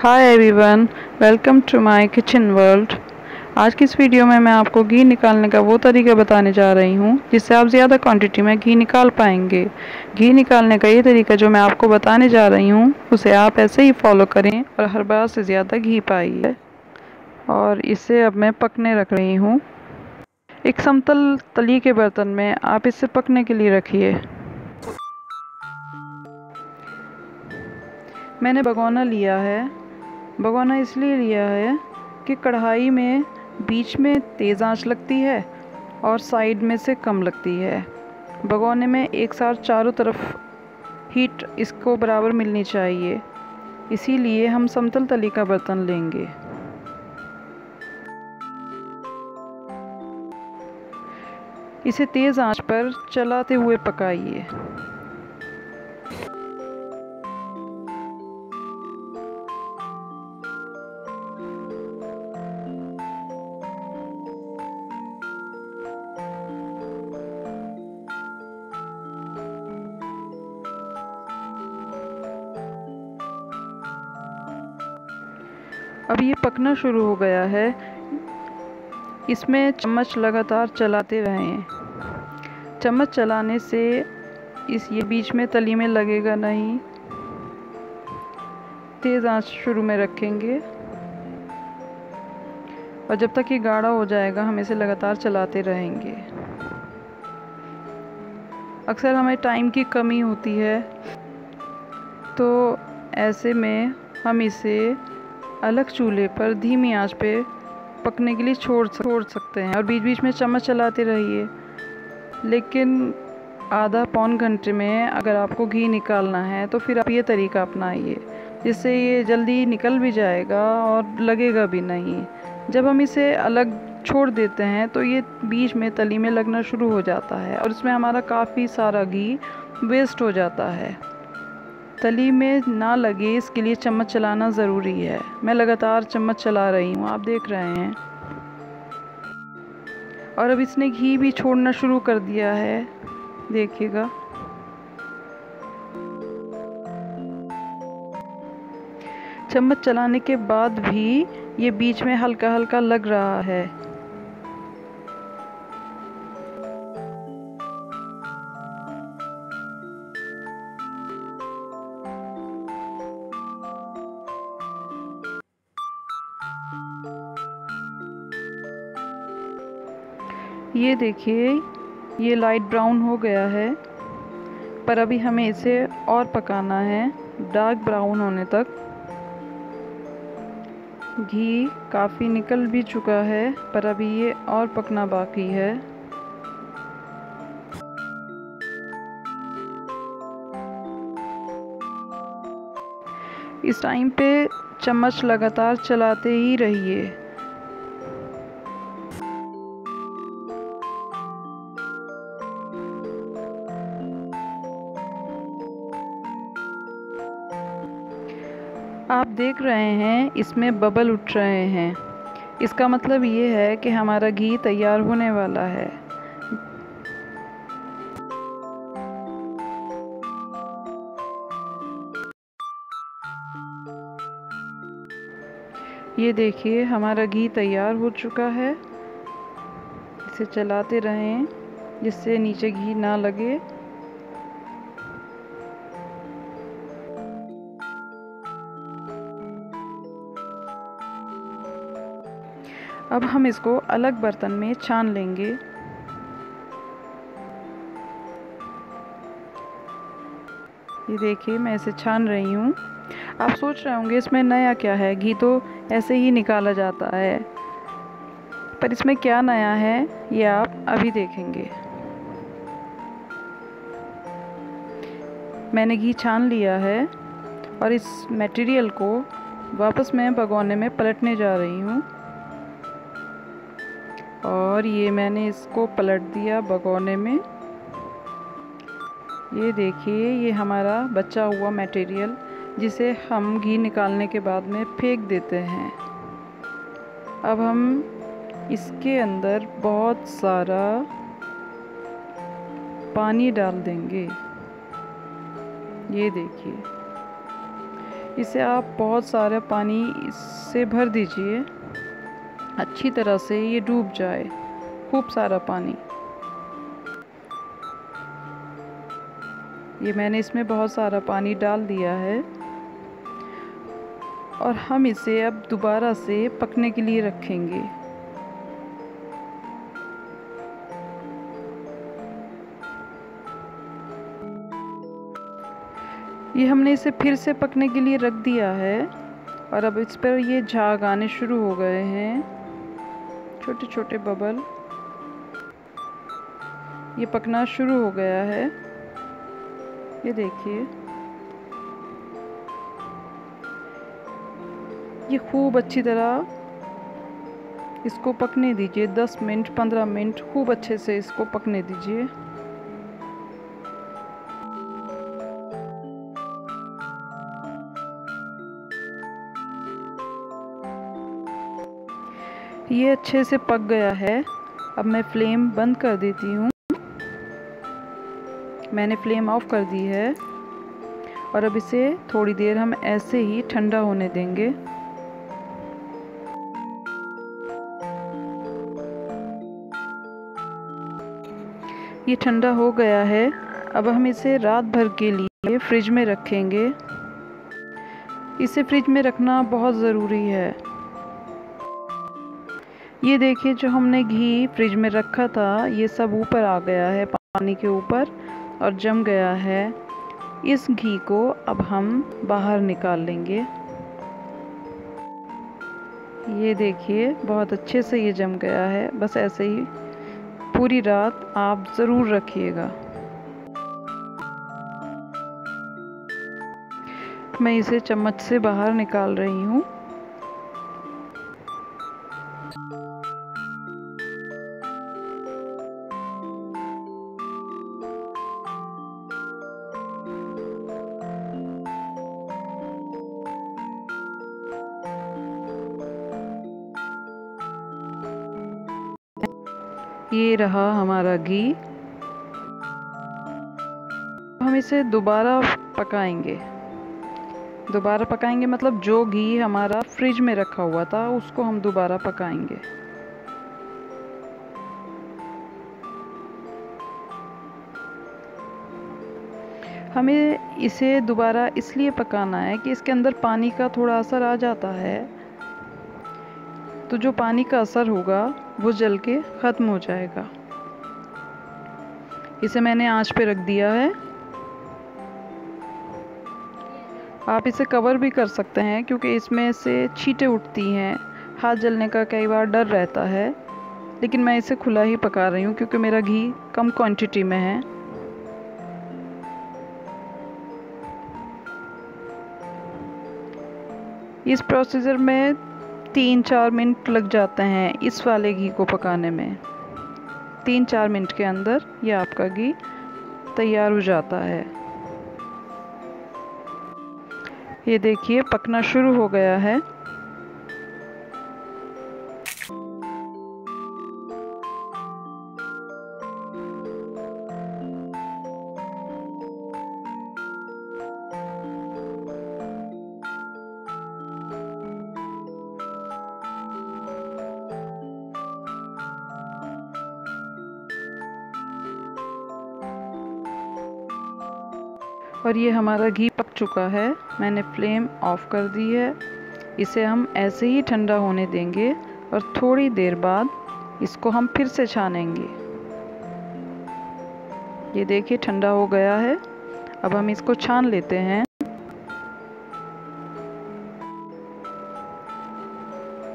Hi everyone welcome to my kitchen world आज की इस वीडियो में मैं आपको घी निकालने का वो तरीका बताने जा रही हूँ, जिससे आप ज़्यादा क्वांटिटी में घी निकाल पाएँगे। घी निकालने का ये तरीका जो मैं आपको बताने जा रही हूँ, उसे आप ऐसे ही फॉलो करें और हर बार से ज़्यादा घी पाइए। और इसे अब मैं पकने रख रही हूँ। एक समतल तली के बर्तन में आप इसे पकने के लिए रखिए। मैंने भगोना लिया है। भगोना इसलिए लिया है कि कढ़ाई में बीच में तेज़ आँच लगती है और साइड में से कम लगती है। भगोने में एक साथ चारों तरफ़ हीट इसको बराबर मिलनी चाहिए। इसीलिए हम समतल तली का बर्तन लेंगे। इसे तेज़ आँच पर चलाते हुए पकाइए। अब ये पकना शुरू हो गया है। इसमें चम्मच लगातार चलाते रहें। चम्मच चलाने से इस ये बीच में तली में लगेगा नहीं। तेज़ आँच शुरू में रखेंगे। और जब तक ये गाढ़ा हो जाएगा, हम इसे लगातार चलाते रहेंगे। अक्सर हमें टाइम की कमी होती है तो ऐसे में हम इसे अलग चूल्हे पर धीमी आँच पे पकने के लिए छोड़ छोड़ सकते हैं और बीच बीच में चम्मच चलाते रहिए। लेकिन आधा पौन घंटे में अगर आपको घी निकालना है तो फिर आप ये तरीका अपनाइए, जिससे ये जल्दी निकल भी जाएगा और लगेगा भी नहीं। जब हम इसे अलग छोड़ देते हैं तो ये बीच में तली में लगना शुरू हो जाता है और इसमें हमारा काफ़ी सारा घी वेस्ट हो जाता है। तली में ना लगे, इसके लिए चम्मच चलाना ज़रूरी है। मैं लगातार चम्मच चला रही हूँ, आप देख रहे हैं। और अब इसने घी भी छोड़ना शुरू कर दिया है। देखिएगा। चम्मच चलाने के बाद भी ये बीच में हल्का हल्का लग रहा है। ये देखिए, ये लाइट ब्राउन हो गया है, पर अभी हमें इसे और पकाना है डार्क ब्राउन होने तक। घी काफ़ी निकल भी चुका है, पर अभी ये और पकना बाकी है। इस टाइम पे चम्मच लगातार चलाते ही रहिए। आप देख रहे हैं, इसमें बबल उठ रहे हैं। इसका मतलब ये है कि हमारा घी तैयार होने वाला है। ये देखिए, हमारा घी तैयार हो चुका है। इसे चलाते रहें, जिससे नीचे घी ना लगे। अब हम इसको अलग बर्तन में छान लेंगे। ये देखिए, मैं इसे छान रही हूँ। आप सोच रहे होंगे, इसमें नया क्या है? घी तो ऐसे ही निकाला जाता है। पर इसमें क्या नया है, ये आप अभी देखेंगे। मैंने घी छान लिया है और इस मटेरियल को वापस मैं भगोने में पलटने जा रही हूँ। और ये मैंने इसको पलट दिया भगोने में। ये देखिए, ये हमारा बचा हुआ मटेरियल जिसे हम घी निकालने के बाद में फेंक देते हैं। अब हम इसके अंदर बहुत सारा पानी डाल देंगे। ये देखिए, इसे आप बहुत सारा पानी इससे भर दीजिए। अच्छी तरह से ये डूब जाए। खूब सारा पानी। ये मैंने इसमें बहुत सारा पानी डाल दिया है। और हम इसे अब दोबारा से पकने के लिए रखेंगे। ये हमने इसे फिर से पकने के लिए रख दिया है। और अब इस पर ये झाग आने शुरू हो गए हैं। छोटे छोटे बबल। ये पकना शुरू हो गया है। ये देखिए। ये खूब अच्छी तरह इसको पकने दीजिए। 10 मिनट 15 मिनट खूब अच्छे से इसको पकने दीजिए। ये अच्छे से पक गया है। अब मैं फ्लेम बंद कर देती हूँ। मैंने फ्लेम ऑफ़ कर दी है। और अब इसे थोड़ी देर हम ऐसे ही ठंडा होने देंगे। ये ठंडा हो गया है। अब हम इसे रात भर के लिए फ्रिज में रखेंगे। इसे फ्रिज में रखना बहुत ज़रूरी है। ये देखिए जो हमने घी फ्रिज में रखा था, ये सब ऊपर आ गया है, पानी के ऊपर, और जम गया है। इस घी को अब हम बाहर निकाल लेंगे। ये देखिए, बहुत अच्छे से ये जम गया है। बस ऐसे ही पूरी रात आप ज़रूर रखिएगा। मैं इसे चम्मच से बाहर निकाल रही हूँ। ये रहा हमारा घी। हम इसे दोबारा पकाएँगे। दोबारा पकाएँगे मतलब जो घी हमारा फ्रिज में रखा हुआ था, उसको हम दोबारा पकाएँगे। हमें इसे दोबारा इसलिए पकाना है कि इसके अंदर पानी का थोड़ा असर आ जाता है। तो जो पानी का असर होगा, वो जल के ख़त्म हो जाएगा। इसे मैंने आँच पे रख दिया है। आप इसे कवर भी कर सकते हैं, क्योंकि इसमें से छीटें उठती हैं। हाथ जलने का कई बार डर रहता है, लेकिन मैं इसे खुला ही पका रही हूँ, क्योंकि मेरा घी कम क्वांटिटी में है। इस प्रोसीजर में तीन चार मिनट लग जाते हैं इस वाले घी को पकाने में। तीन चार मिनट के अंदर ये आपका घी तैयार हो जाता है। ये देखिए, पकना शुरू हो गया है। और ये हमारा घी पक चुका है। मैंने फ्लेम ऑफ़ कर दी है। इसे हम ऐसे ही ठंडा होने देंगे और थोड़ी देर बाद इसको हम फिर से छानेंगे। ये देखिए ठंडा हो गया है। अब हम इसको छान लेते हैं।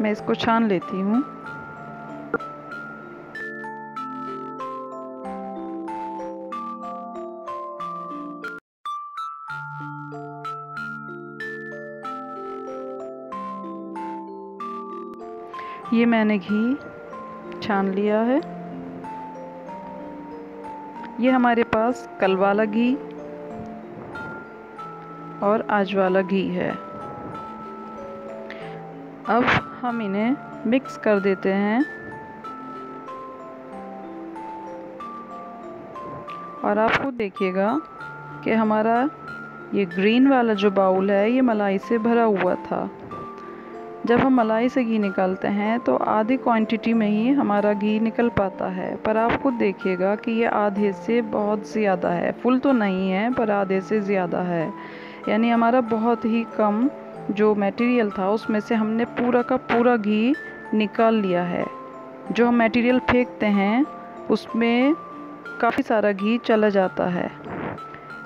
मैं इसको छान लेती हूँ। ये मैंने घी छान लिया है। ये हमारे पास कल वाला घी और आज वाला घी है। अब हम इन्हें मिक्स कर देते हैं और आप खुद देखिएगा कि हमारा ये ग्रीन वाला जो बाउल है, ये मलाई से भरा हुआ था। जब हम मलाई से घी निकालते हैं तो आधी क्वांटिटी में ही हमारा घी निकल पाता है। पर आप खुद देखिएगा कि ये आधे से बहुत ज़्यादा है। फुल तो नहीं है, पर आधे से ज़्यादा है। यानी हमारा बहुत ही कम जो मटेरियल था, उसमें से हमने पूरा का पूरा घी निकाल लिया है। जो हम मटेरियल फेंकते हैं, उसमें काफ़ी सारा घी चला जाता है।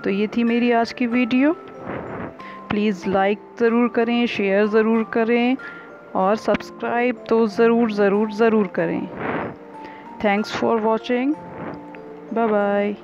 तो ये थी मेरी आज की वीडियो। प्लीज़ लाइक ज़रूर करें शेयर ज़रूर करें और सब्सक्राइब तो ज़रूर ज़रूर ज़रूर करें। Thanks for watching bye bye